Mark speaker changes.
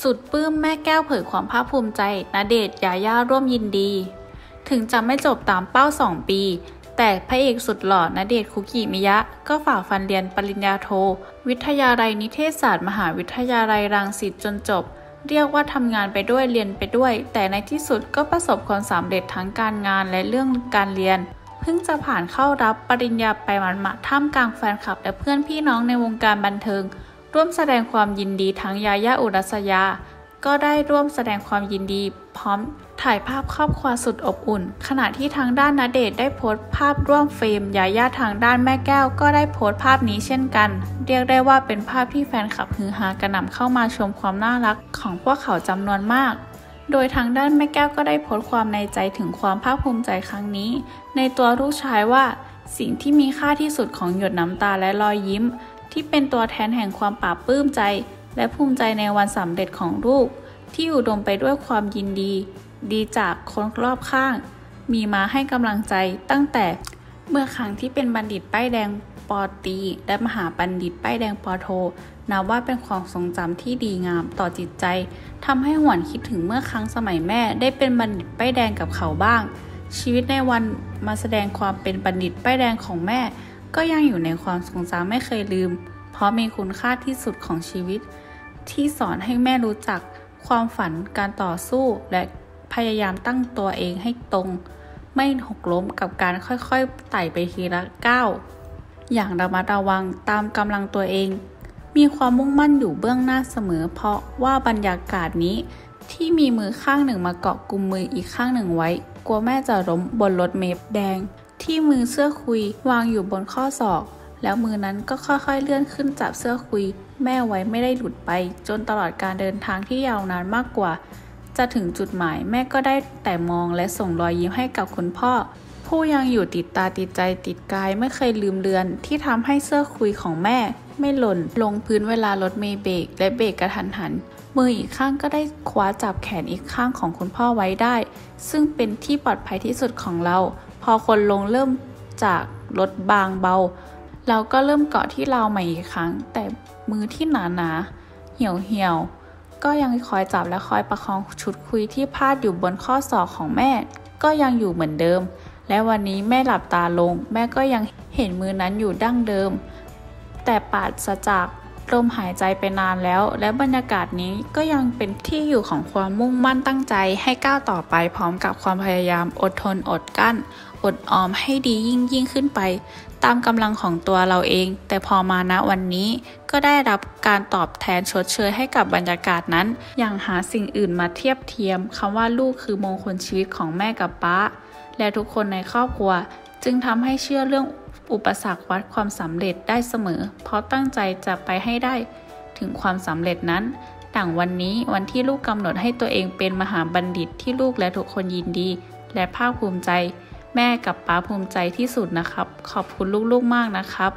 Speaker 1: สุดปลื้มแม่แก้วเผยความภาคภูมิใจณเดชน์ยาย่าร่วมยินดี ถึงจะไม่จบตามเป้า 2 ปี แต่พระเอกสุดหล่อณเดชน์คุกิมิยะ ก็ฝ่าฟันเรียนปริญญาโท วิทยาลัยนิเทศศาสตร์มหาวิทยาลัยรังสิตจนจบ เรียกว่าทำงานไปด้วยเรียนไปด้วย แต่ในที่สุดก็ประสบความสำเร็จทั้งการงานและเรื่องการเรียนเพิ่งจะผ่านเข้ารับปริญญาไปหมาดๆท่ามกลางแฟนคลับและเพื่อนพี่น้องในวงการบันเทิง ร่วมแสดงความยินดีทั้งยาย่าอุรัสยา ก็ได้ร่วมแสดงความยินดี พร้อมถ่ายภาพครอบครัวสุดอบอุ่น ขณะที่ทางด้านณเดชได้โพสต์ภาพร่วมเฟรมยาย่าทางด้านแม่แก้ว ก็ได้โพสต์ภาพนี้เช่นกัน เรียกได้ว่าเป็นภาพที่แฟนคลับฮือฮากระหน่ำเข้ามาชมความน่ารักของพวกเขาจำนวนมากโดยทางด้านแม่แก้วก็ได้โพสต์ความในใจถึงความภาคภูมิใจครั้งนี้ ในตัวลูกชายว่า สิ่งที่มีค่าที่สุดของหยดน้ำตาและรอยยิ้ม ที่เป็นตัวแทนแห่งความปราบปลื้มใจ และภูมิใจในวันสำเร็จของลูก ที่อุดมไปด้วยความยินดี ดีจากคนรอบข้าง มีมาให้กำลังใจตั้งแต่เมื่อครั้งที่เป็นบัณฑิตป้ายแดงปอตีและมหาบัณฑิตป้ายแดงปอโทนับว่าเป็นความทรงจำที่ดีงามต่อจิตใจทำให้หวนคิดถึงเมื่อครั้งสมัยแม่ได้เป็นบัณฑิตป้ายแดงกับเขาบ้าง ชีวิตในวันมาแสดงความเป็นบัณฑิตป้ายแดงของแม่ ก็ยังอยู่ในความทรงจำไม่เคยลืม เพราะมีคุณค่าที่สุดของชีวิต ที่สอนให้แม่รู้จัก ความฝันการต่อสู้และพยายามตั้งตัวเองให้ตรง ไม่หกล้มกับการค่อยๆไต่ไปทีละก้าวอย่างระมัดระวังตามกำลังตัวเอง มีความมุ่งมั่นอยู่เบื้องหน้าเสมอ เพราะว่าบรรยากาศนี้ที่มีมือข้างหนึ่งมาเกาะกุมมืออีกข้างหนึ่งไว้ กลัวแม่จะล้มบนรถเมฟแดง ที่มือเสื้อคุยวางอยู่บนข้อศอก แล้วมือนั้นก็ค่อยๆเลื่อนขึ้นจับเสื้อคุย แม่ไว้ไม่ได้หลุดไป จนตลอดการเดินทางที่ยาวนานมากกว่า จะถึงจุดหมายแม่ก็ได้แต่มองและส่งรอยยิ้มให้กับคุณพ่อ ผู้ยังอยู่ติดตาติดใจติดกายไม่เคยลืมเลือน ที่ทำให้เสื้อคุยของแม่ ไม่หล่น ลงพื้นเวลารถเมย์เบรกและเบรกกระทันหันมืออีกข้างก็ได้คว้าจับแขนอีกข้างของคุณพ่อไว้ได้ ซึ่งเป็นที่ปลอดภัยที่สุดของเรา พอคนลงเริ่มจากรถบางเบา เราก็เริ่มเกาะที่เราใหม่อีกครั้ง แต่มือที่หนาหนาเหี่ยวเหี่ยวก็ยังคอยจับและคอยประคองชุดคุยที่พาดอยู่บนข้อศอกของแม่ ก็ยังอยู่เหมือนเดิม และวันนี้แม่หลับตาลง แม่ก็ยังเห็นมือนั้นอยู่ดั้งเดิม แต่ปาดสจาก ลมหายใจไปนานแล้ว และบรรยากาศนี้ก็ยังเป็นที่อยู่ของความมุ่งมั่นตั้งใจให้ก้าวต่อไปพร้อมกับความพยายามอดทนอดกั้น อดออมให้ดียิ่งยิ่งขึ้นไป ตามกำลังของตัวเราเอง แต่พอมาณวันนี้ก็ได้รับการตอบแทนชดเชยให้กับบรรยากาศนั้น อย่างหาสิ่งอื่นมาเทียบเทียมคำว่าลูกคือมงคลชีวิตของแม่กับป้า และทุกคนในครอบครัว จึงทำให้เชื่อเรื่อง อุปสรรควัดความสำเร็จได้เสมอ เพราะตั้งใจจะไปให้ได้ถึงความสำเร็จนั้นดังวันนี้วันที่ลูกกำหนดให้ตัวเองเป็นมหาบัณฑิตที่ลูกและทุกคนยินดี และภาคภูมิใจ แม่กับป้าภูมิใจที่สุดนะครับ ขอบคุณลูกๆมากนะครับ